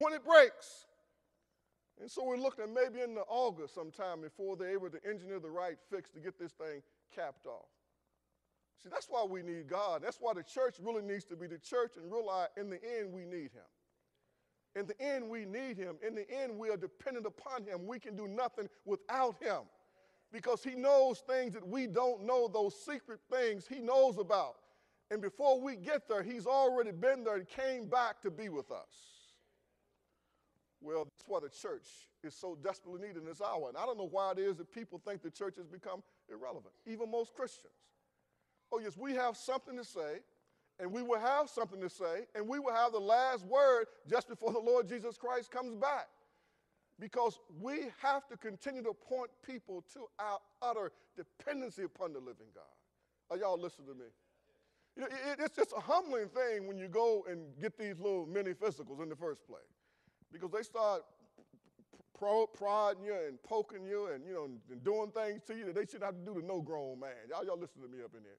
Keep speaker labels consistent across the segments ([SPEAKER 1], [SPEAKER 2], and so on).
[SPEAKER 1] when it breaks. And so we're looking at maybe in the August sometime before they're able to engineer the right fix to get this thing capped off. See, that's why we need God. That's why the church really needs to be the church and realize in the end we need Him. In the end, we need Him. In the end, we are dependent upon Him. We can do nothing without Him because He knows things that we don't know, those secret things He knows about. And before we get there, He's already been there and came back to be with us. Well, that's why the church is so desperately needed in this hour. And I don't know why it is that people think the church has become irrelevant, even most Christians. Oh, yes, we have something to say, and we will have something to say, and we will have the last word just before the Lord Jesus Christ comes back. Because we have to continue to point people to our utter dependency upon the living God. Are y'all listening to me? You know, it's just a humbling thing when you go and get these little mini physicals in the first place. Because they start prodding you and poking you and, you know, and doing things to you that they shouldn't have to do to no grown man. Y'all, y'all listen to me up in there.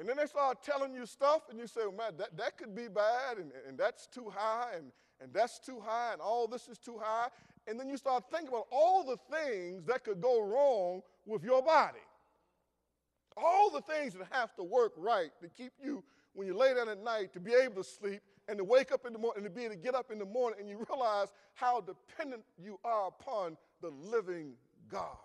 [SPEAKER 1] And then they start telling you stuff, and you say, well, man, that, that could be bad, and, and that's too high, and, and that's too high, and all this is too high. And then you start thinking about all the things that could go wrong with your body. All the things that have to work right to keep you, when you lay down at night, to be able to sleep and to wake up in the morning and to be able to get up in the morning, and you realize how dependent you are upon the living God.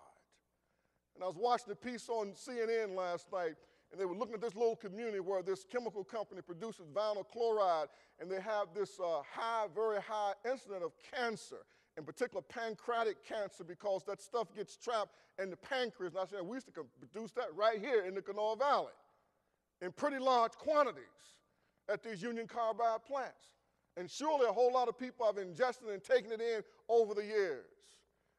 [SPEAKER 1] And I was watching a piece on CNN last night and they were looking at this little community where this chemical company produces vinyl chloride, and they have this uh, high, very high incident of cancer, in particular pancreatic cancer, because that stuff gets trapped in the pancreas. And I said, we used to produce that right here in the Kanawha Valley in pretty large quantities at these Union Carbide plants. And surely a whole lot of people have ingested and taken it in over the years.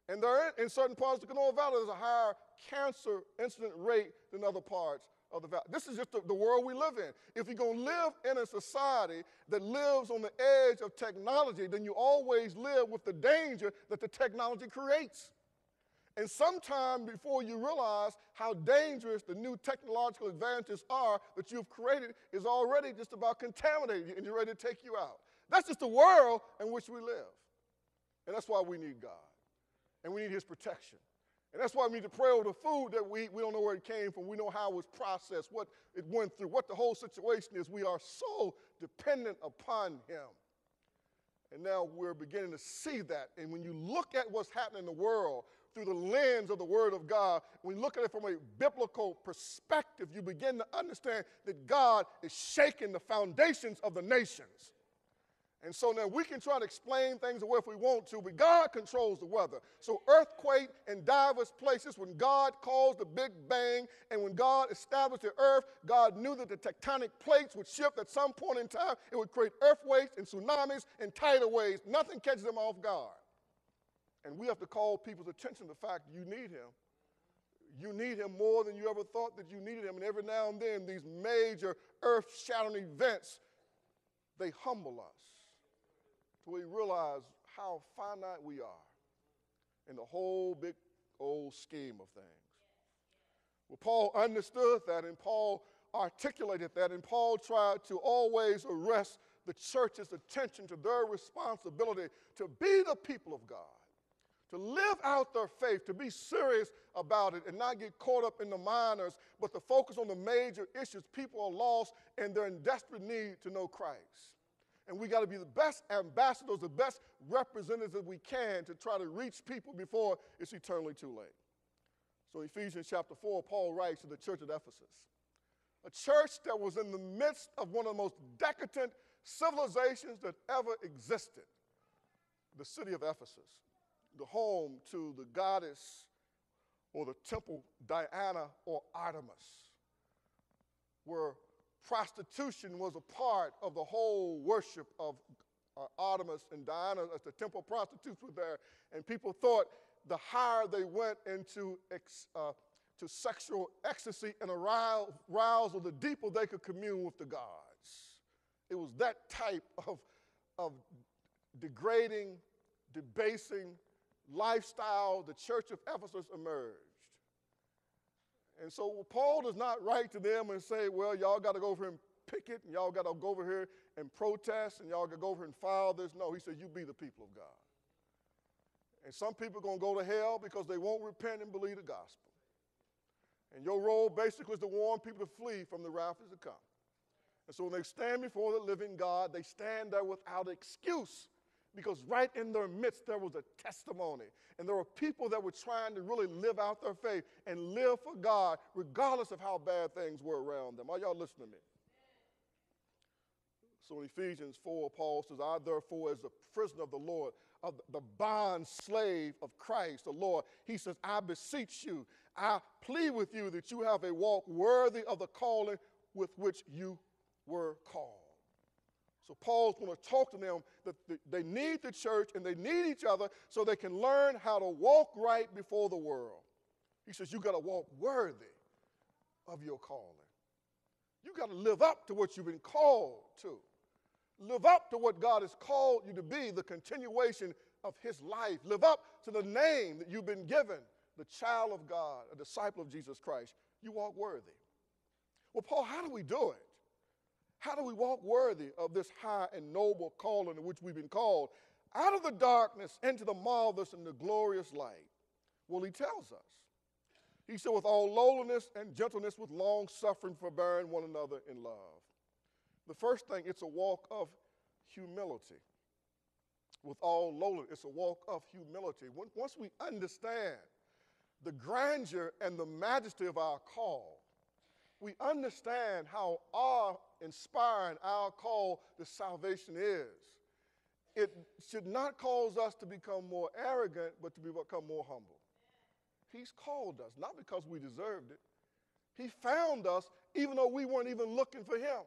[SPEAKER 1] And there, in certain parts of the Kanawha Valley, there's a higher cancer incident rate than other parts of the valley. This is just the, the world we live in. If you're going to live in a society that lives on the edge of technology, then you always live with the danger that the technology creates. And sometime before you realize how dangerous the new technological advances are that you've created is already just about contaminating you and you're ready to take you out. That's just the world in which we live. And that's why we need God. And we need His protection. And that's why we need to pray over the food that we eat. We don't know where it came from. We know how it was processed, what it went through, what the whole situation is. We are so dependent upon Him. And now we're beginning to see that. And when you look at what's happening in the world through the lens of the Word of God, when you look at it from a biblical perspective, you begin to understand that God is shaking the foundations of the nations. And so now we can try to explain things away if we want to, but God controls the weather. So earthquake in diverse places, when God caused the Big Bang and when God established the earth, God knew that the tectonic plates would shift at some point in time. It would create earthquakes and tsunamis and tidal waves. Nothing catches them off guard. And we have to call people's attention to the fact you need him. You need him more than you ever thought that you needed him. And every now and then, these major earth-shattering events, they humble us we realize how finite we are in the whole big old scheme of things. Well, Paul understood that, and Paul articulated that, and Paul tried to always arrest the church's attention to their responsibility to be the people of God, to live out their faith, to be serious about it, and not get caught up in the minors, but to focus on the major issues. People are lost and they're in desperate need to know Christ. And we got to be the best ambassadors, the best representatives that we can to try to reach people before it's eternally too late. So, Ephesians chapter 4, Paul writes to the church at Ephesus, a church that was in the midst of one of the most decadent civilizations that ever existed the city of Ephesus, the home to the goddess or the temple Diana or Artemis, where prostitution was a part of the whole worship of uh, Artemis and Diana as the temple prostitutes were there. And people thought the higher they went into ex, uh, to sexual ecstasy and arousal, the deeper they could commune with the gods. It was that type of, of degrading, debasing lifestyle the church of Ephesus emerged. And so Paul does not write to them and say, well, y'all got to go from picket and y'all got to go over here and protest and y'all got to go over here and file this. No, he said, you be the people of God. And some people are going to go to hell because they won't repent and believe the gospel. And your role basically is to warn people to flee from the wrath that's to come. And so when they stand before the living God, they stand there without excuse because right in their midst there was a testimony. And there were people that were trying to really live out their faith and live for God regardless of how bad things were around them. Are y'all listening to me? So in Ephesians 4, Paul says, I therefore, as a prisoner of the Lord, of the bond slave of Christ, the Lord, he says, I beseech you, I plead with you that you have a walk worthy of the calling with which you were called. So Paul's going to talk to them that they need the church and they need each other so they can learn how to walk right before the world. He says, You got to walk worthy of your calling. You got to live up to what you've been called to. Live up to what God has called you to be, the continuation of His life. Live up to the name that you've been given, the child of God, a disciple of Jesus Christ. You walk worthy. Well, Paul, how do we do it? How do we walk worthy of this high and noble calling in which we've been called out of the darkness into the marvelous and the glorious light? Well, he tells us. He said, with all lowliness and gentleness, with long suffering, forbearing one another in love. The first thing, it's a walk of humility. With all lowliness, it's a walk of humility. Once we understand the grandeur and the majesty of our call, we understand how awe-inspiring our call to salvation is. It should not cause us to become more arrogant, but to become more humble. He's called us, not because we deserved it. He found us even though we weren't even looking for him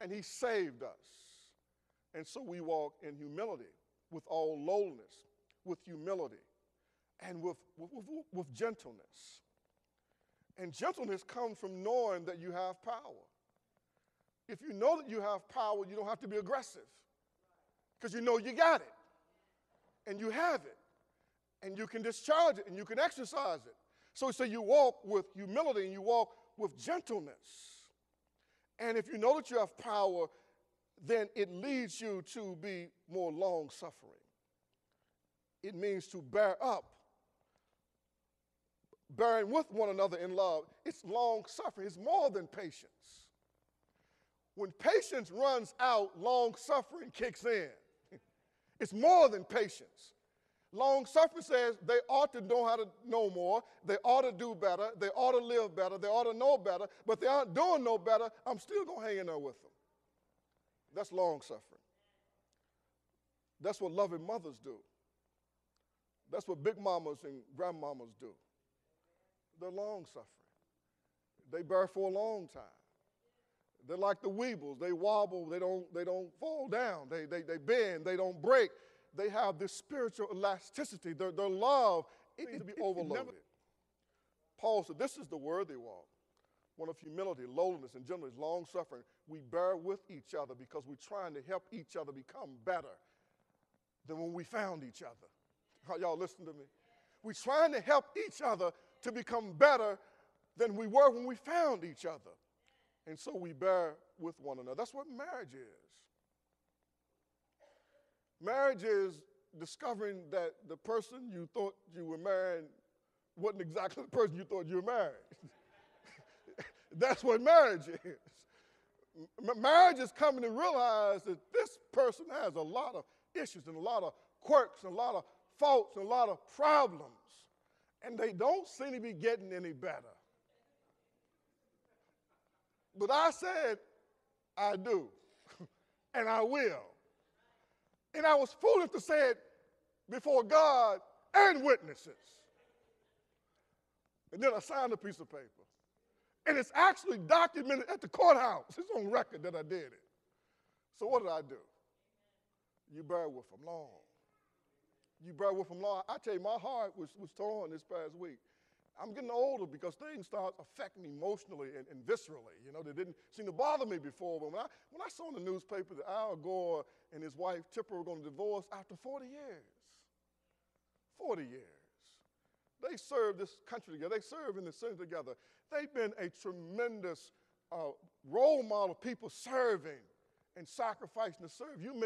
[SPEAKER 1] and he saved us. And so we walk in humility, with all lowliness, with humility, and with, with, with, with gentleness. And gentleness comes from knowing that you have power. If you know that you have power, you don't have to be aggressive because you know you got it and you have it and you can discharge it and you can exercise it. So, so you walk with humility and you walk with gentleness. And if you know that you have power, then it leads you to be more long suffering. It means to bear up, bearing with one another in love. It's long suffering, it's more than patience. When patience runs out, long suffering kicks in. it's more than patience. Long suffering says they ought to know how to know more, they ought to do better, they ought to live better, they ought to know better, but they aren't doing no better. I'm still going to hang in there with them. That's long suffering. That's what loving mothers do. That's what big mamas and grandmamas do. They're long suffering. They bear for a long time. They're like the weebles. They wobble, they don't, they don't fall down. They, they, they bend, they don't break they have this spiritual elasticity. Their, their love it needs to be overloaded. Paul said, This is the worthy walk one of humility, lowliness, and gentleness, long suffering. We bear with each other because we're trying to help each other become better than when we found each other. Y'all listen to me? We're trying to help each other to become better than we were when we found each other. And so we bear with one another. That's what marriage is. Marriage is discovering that the person you thought you were marrying wasn't exactly the person you thought you were marrying. That's what marriage is. M- marriage is coming to realize that this person has a lot of issues and a lot of quirks and a lot of faults and a lot of problems, and they don't seem to be getting any better. But I said, I do, and I will. And I was foolish to say it before God and witnesses. And then I signed a piece of paper. And it's actually documented at the courthouse. It's on record that I did it. So what did I do? You bear with them long. You bear with them long. I tell you, my heart was, was torn this past week. I'm getting older because things start affecting me emotionally and, and, viscerally. You know, they didn't seem to bother me before. But when I, when I saw in the newspaper that Al Gore and his wife Tipper were going to divorce after 40 years, 40 years. They served this country together. They served in the Senate together. They've been a tremendous uh, role model of people serving and sacrificing to serve. You